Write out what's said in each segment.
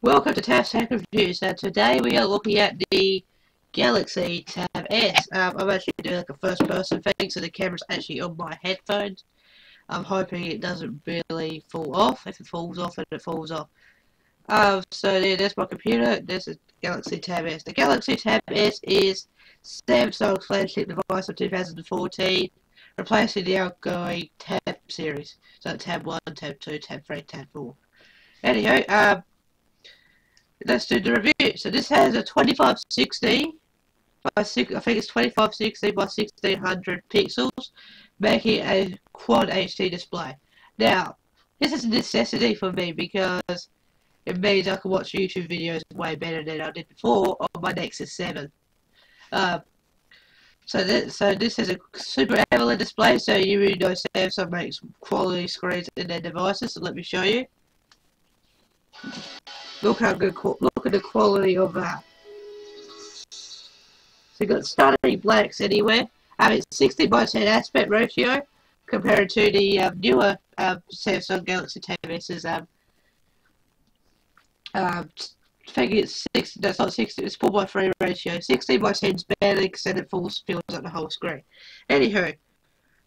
Welcome to Taff's Tech Reviews. Today we are looking at the Galaxy Tab S. Um, I'm actually doing like a first person thing, so the camera's actually on my headphones. I'm hoping it doesn't really fall off. If it falls off, it falls off. Um, so there, there's my computer. This is Galaxy Tab S. The Galaxy Tab S is Samsung's flagship device of 2014, replacing the outgoing Tab series. So Tab 1, Tab 2, Tab 3, Tab 4. Anyhow, um, let's do the review. So this has a 2560 by I think it's 2560 by 1600 pixels, making a quad HD display. Now, this is a necessity for me because it means I can watch YouTube videos way better than I did before on my Nexus 7. Uh, so this, so this is a Super AMOLED display, so you really know Samsung makes quality screens in their devices, so let me show you. Look how good, look at the quality of that. So you got stunning blacks anywhere. I mean, 60 by 10 aspect ratio compared to the um, newer um, Samsung Galaxy Tab S's um, um, I think it's 60, that's not 60, it's 4 by 3 ratio. 60 by 10 is barely extended full fills up the whole screen. Anywho,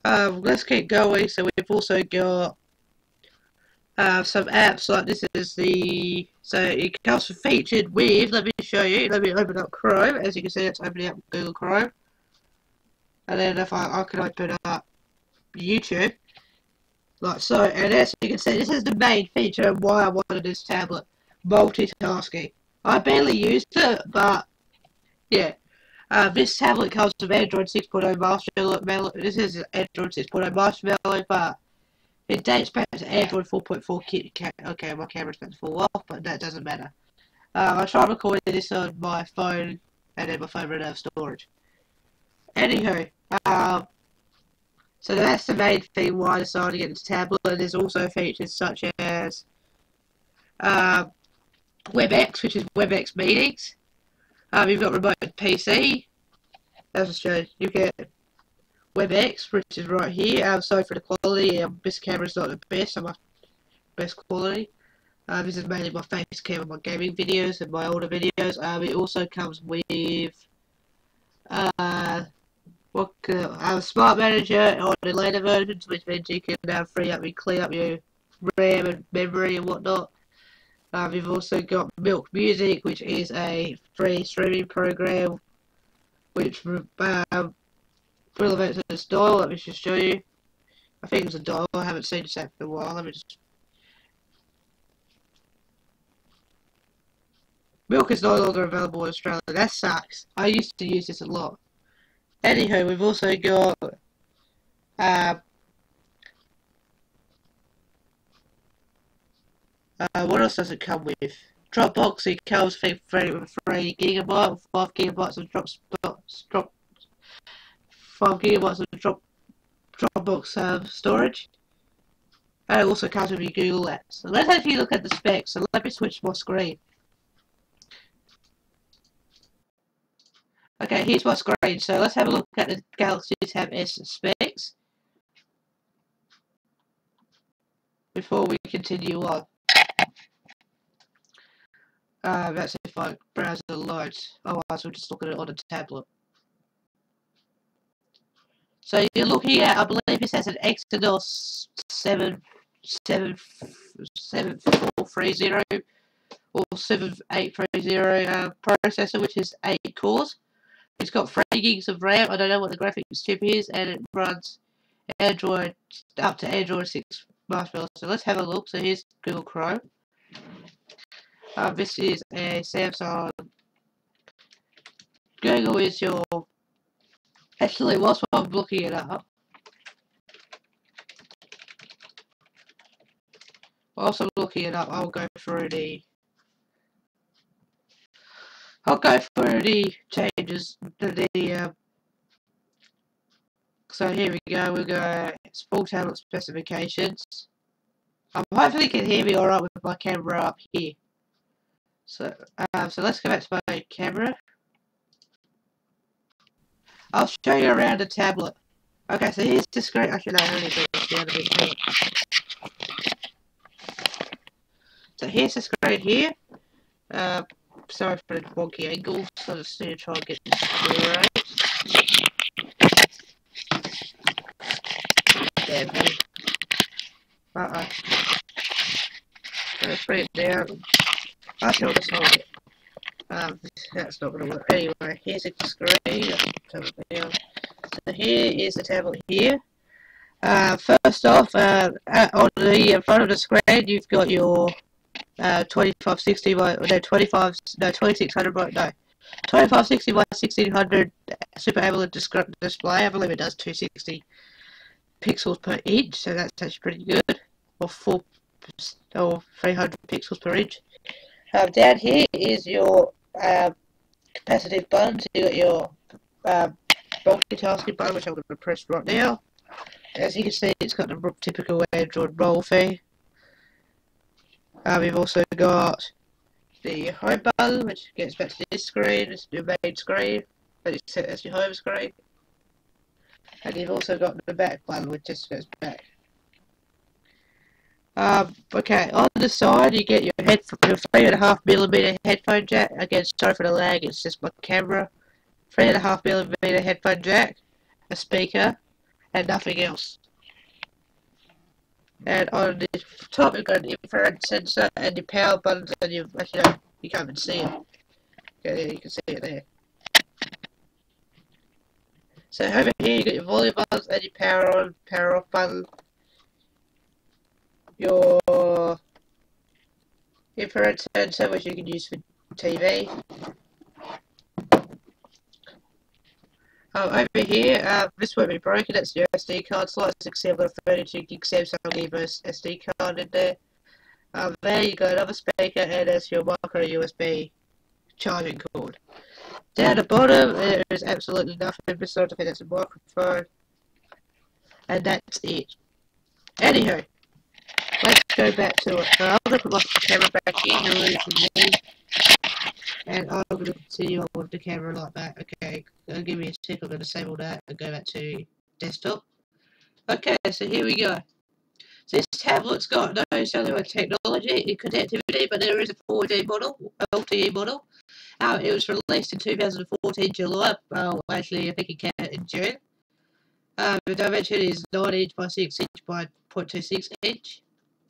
um, let's keep going. So we've also got uh, some apps like this is the so it comes featured with let me show you let me open up Chrome. As you can see it's opening up Google Chrome. And then if I, I can open up YouTube. Like so and as you can see this is the main feature of why I wanted this tablet. Multitasking. I barely used it but yeah. Uh, this tablet comes with Android 6.0 Marshmallow this is Android 6.0 Marshmallow but it dates back to Android 4.4 Okay, my camera's about to fall off, but that doesn't matter. Um, I tried recording this on my phone, and then my phone ran out of storage. Anywho, um, so that's the main thing why I decided to get this tablet. There's also features such as um, WebEx, which is WebEx meetings. Um, you've got remote PC. I showed, you get WebEx, which is right here. I'm sorry for the quality. Um, this camera's not the best. I'm best quality. Uh, this is mainly my face cam my gaming videos and my older videos. Um, it also comes with uh, what uh, Smart Manager on the later versions, which means you can uh, free up and clean up your RAM and memory and whatnot. Um, we've also got Milk Music, which is a free streaming program, which um, relevant to this dial. Let me just show you. I think it's a dial. I haven't seen it app for a while. Let me just. Milk is no longer available in Australia. That sucks. I used to use this a lot. Anywho, we've also got. Uh, uh, what else does it come with? Dropbox, it comes with 3, 3 gigabyte, 5 gigabytes of drop, drop 5 gigabytes of drop, Dropbox uh, storage. And it also comes with your Google Apps. So let's actually look at the specs. So let me switch my screen. Okay, here's my screen. So let's have a look at the Galaxy Tab S specs. Before we continue on. Uh, that's if I browse the loads. Otherwise, we'll just look at it on a tablet. So you're looking at, I believe it says an Exynos 7, 7, 7430 or 7830 uh, processor, which is 8 cores. It's got 3 gigs of RAM. I don't know what the graphics chip is, and it runs Android up to Android 6 Marshmallow. So let's have a look. So here's Google Chrome. Uh, this is a Samsung. Google is your Actually, whilst I'm looking it up, whilst I'm looking it up, I'll go through the I'll go through the changes to the uh, so here we go, we'll go full tablet specifications. Um, hopefully you can hear me alright with my camera up here. So, uh, so let's go back to my camera. I'll show you around the tablet. Okay, so here's the screen. Actually, no, I only do down a bit. So here's the screen here. Uh, sorry for the wonky angle, so let's see try and get this right. There, buddy. Uh-uh. Let's bring it down. Actually, I'll just hold it. Um, that's not going to work. Anyway, here's a screen. So here is the tablet here. Uh, first off, uh, on the front of the screen, you've got your uh, 2560 by no 25 no 2600 by no 2560 by 1600 Super AMOLED display. I believe it does 260 pixels per inch, so that's actually pretty good. Or four or 300 pixels per inch. Um, down here is your uh, capacitive buttons. You got your uh, multitasking button, which I'm going to press right now. As you can see, it's got the typical Android roll fee. Uh, we've also got the home button, which gets back to this screen, it's your main screen, but it's set as your home screen. And you've also got the back button, which just goes back. Um, okay, on the side you get your head your three and a half millimeter headphone jack. Again, sorry for the lag, it's just my camera. Three and a half millimeter headphone jack, a speaker, and nothing else. And on the top you've got an infrared sensor and the power buttons and you actually know, you can't even see it. Okay, you can see it there. So over here you got your volume buttons and your power on, power off button. Your infrared sensor which you can use for TV. Um, over here, uh, this won't be broken, it's your SD card slot, it's I've got a 32 gig Samsung EVO SD card in there. Um, there you got another speaker and there's your micro USB charging cord. Down the bottom, there is absolutely nothing besides I think that's a microphone. And that's it. Anywho, let's go back to it. So going to put my camera back in the room, and I'm to continue on with the camera like that. Okay, I'll give me a sec, I'm going to disable that and go back to desktop. Okay, so here we go. This tablet's got no cellular technology in connectivity, but there is a 4G model, LTE model. Uh, it was released in 2014 July, well, actually I think it came out in June. Uh, the dimension is 9 inch by 6 inch by 0.26 inch.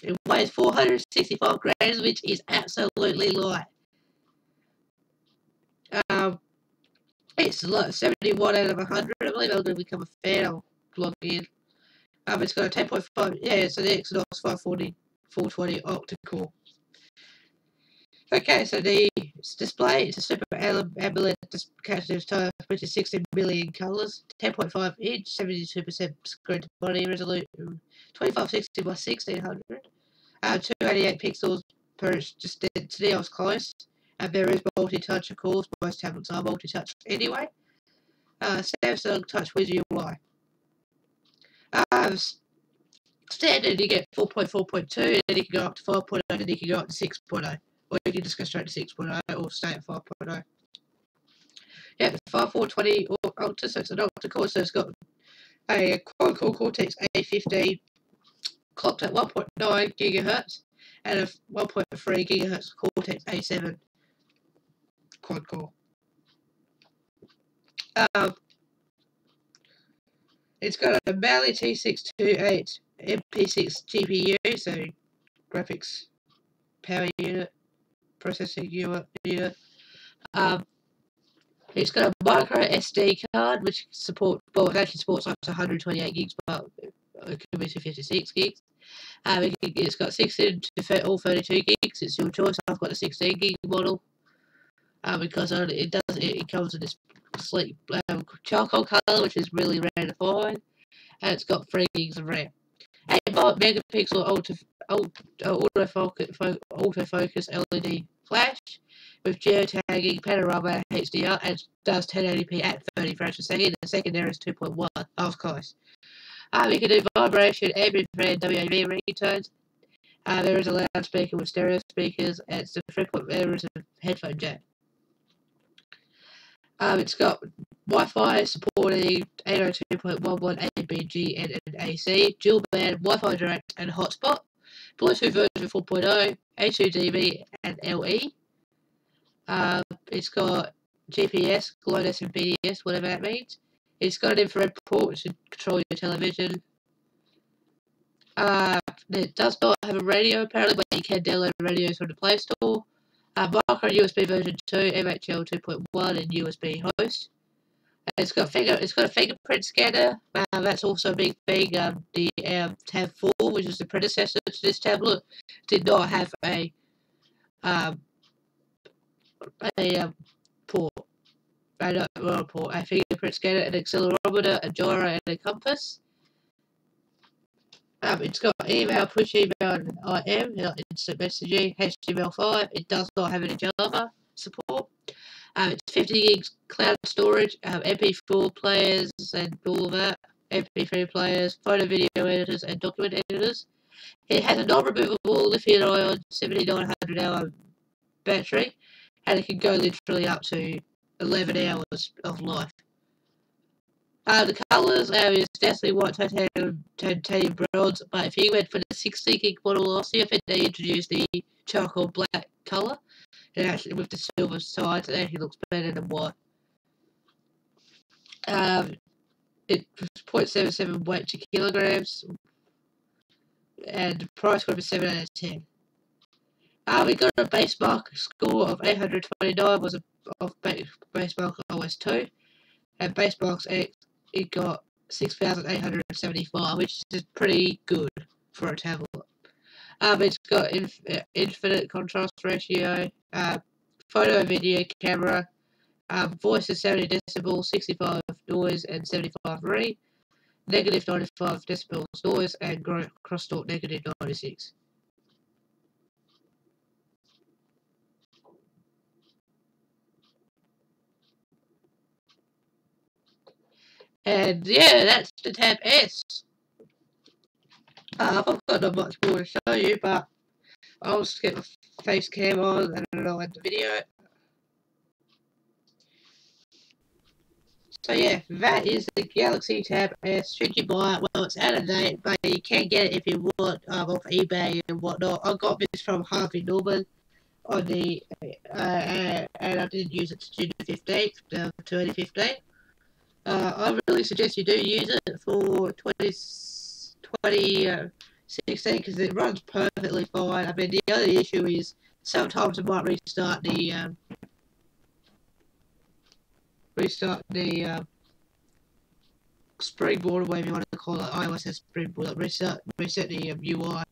It weighs 465 grams, which is absolutely light. Um, it's like 71 out of 100. I believe I'm going to become a fan. I'll log in. Um, it's got a 10.5. Yeah, it's an Exynos 540 420 octa-core. Okay, so the display is a super AMOLED capacitive type, which is 16 million colors, 10.5 inch, 72% screen to body resolution, 2560 by 1600, uh, 288 pixels per inch, just today I was close and there is multi-touch of course, most tablets are multi-touch anyway. Uh, Samsung Touch Wiz UI. Uh, standard you get 4.4.2 and you can go up to 5.0 and you can go up to 6.0 or you can just go straight to 6.0 or stay at 5.0. Yeah, 5420 or Ultra, so it's an Ultra core, so it's got a quad-core Cortex A15 clocked at 1.9 gigahertz and a 1.3 gigahertz Cortex A7 quad core. Um, it's got a Mali T628 MP6 GPU, so graphics power unit, processing unit. Um, it's got a micro SD card, which support well, it actually supports up to 128 gigs, but it could be to 56 gigs. Um, it, has got 16 to all 32 gigs. It's your choice. I've got a 16 gig model uh, because it does it, comes in this sleek um, charcoal color, which is really rare to find, and it's got three gigs of RAM. A megapixel auto, auto, autofocus, autofocus LED flash with geotagging, panorama, HDR, and does 1080p at 30 frames per second. The secondary is 2.1, of course. Um, you can do vibration, ambient and WAV ringtones. Uh, there is a loudspeaker with stereo speakers, and it's a frequent there is a headphone jack. Um, it's got Wi-Fi supporting 802.11 ABG and an AC, dual band, Wi-Fi direct and hotspot, Bluetooth version 4.0, A2DP and LE. Uh, it's got GPS, GLONASS and BDS, whatever that means. It's got an infrared port can control your television. Uh, it does not have a radio apparently, but you can download radios from the Play Store. Uh, micro USB version 2, MHL 2.1, and USB host. It's got finger. It's got a fingerprint scanner. Uh, that's also a big thing. Um, the um, Tab 4, which is the predecessor to this tablet, did not have a um, a um, port. I don't know, port. A fingerprint scanner, an accelerometer, a gyro, and a compass. Um, it's got email, push email, and IM, instant messaging, HTML5. It does not have any Java support. Um, it's 50 gigs cloud storage, um, MP4 players, and all of that. MP3 players, photo video editors, and document editors. It has a non-removable lithium-ion 7900 hour battery, and it could go literally up to 11 hours of life. Uh, the colours are is definitely white titanium, titanium bronze, but if you went for the 60 gig model year, I they introduced the charcoal black colour. And actually, with the silver sides, it actually looks better than white. Um, it's 0.77 weight to kilograms, and the price group be 7 out of 10. Uh, we got a Basemark score of 829 was a, of base, mark OS 2, and base marks X it got 6,875, which is pretty good for a tablet. Um, it's got inf infinite contrast ratio, uh, photo video camera, um, voice is 70 decibels, 65 noise, and 75 re, negative 95 decibels noise, and cross talk negative 96. And yeah, that's the Tab S. Uh, I've got not much more to show you, but I'll just get my face cam on and I'll end the video. So yeah, that is the Galaxy Tab S. Should you buy it? Well, it's out of date, but you can get it if you want um, off eBay and whatnot. I got this from Harvey Norman on the, uh, uh and I didn't use it to June 15th, uh, 2015. Uh, I really suggest you do use it for 2016 because it runs perfectly fine. I mean, the only issue is sometimes it might restart the um, restart the uh, springboard, whatever you want to call it. iOS springboard. Reset reset the um, UI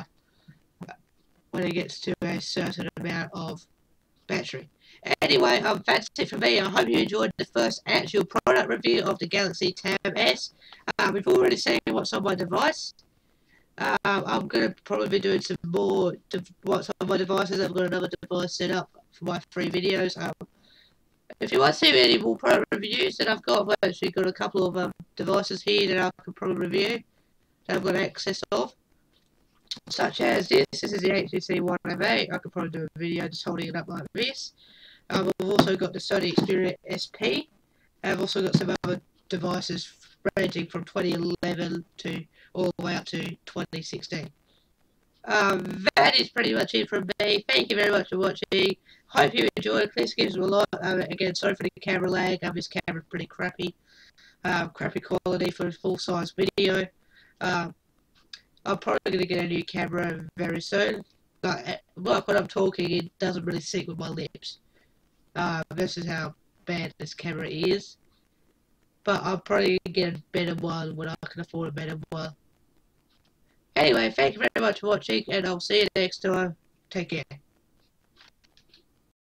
when it gets to a certain amount of battery. Anyway, um, that's it for me. I hope you enjoyed the first actual product review of the Galaxy Tab S. Uh, we've already seen what's on my device. Uh, I'm going to probably be doing some more what's on my devices. I've got another device set up for my free videos. Um, if you want to see any more product reviews that I've got, I've actually got a couple of um, devices here that I can probably review that I've got access of. Such as this, this is the HTC One M8. I could probably do a video just holding it up like this. Um, I've also got the Sony Xperia SP. I've also got some other devices ranging from 2011 to all the way up to 2016. Um, that is pretty much it from me. Thank you very much for watching. Hope you enjoyed. Please give us a lot. Um, again, sorry for the camera lag. Um, this camera's pretty crappy. Um, crappy quality for a full-size video. Um, I'm probably going to get a new camera very soon. But uh, like when I'm talking, it doesn't really sync with my lips. Uh, this is how bad this camera is. But I'll probably get a better one when I can afford a better one. Anyway, thank you very much for watching, and I'll see you next time. Take care.